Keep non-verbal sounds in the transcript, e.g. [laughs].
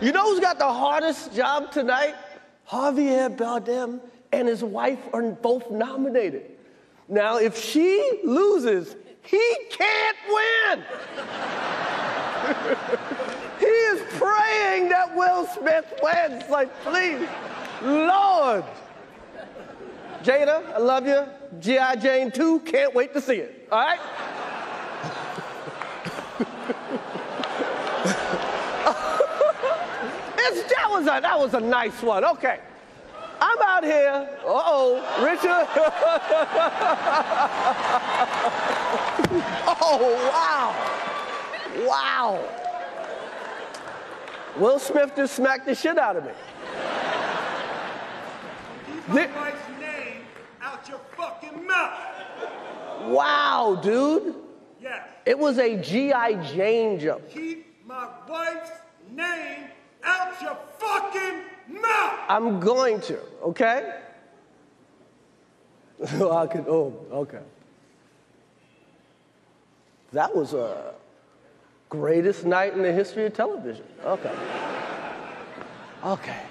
You know who's got the hardest job tonight? Javier Bardem and his wife are both nominated. Now, if she loses, he can't win. [laughs] he is praying that Will Smith wins. Like, please, Lord. Jada, I love you. G.I. Jane 2, can't wait to see it. All right? [laughs] that, was a, that was a nice one. Okay. I'm out here. Uh oh, Richard. [laughs] oh, wow. Wow. Will Smith just smacked the shit out of me. Keep my wife's name out your fucking mouth. Wow, dude. Yes. It was a G.I. Jane jump. Keep my wife's name out your fucking mouth. I'm going to, okay? [laughs] I could, oh, okay. That was a greatest night in the history of television. Okay. Okay.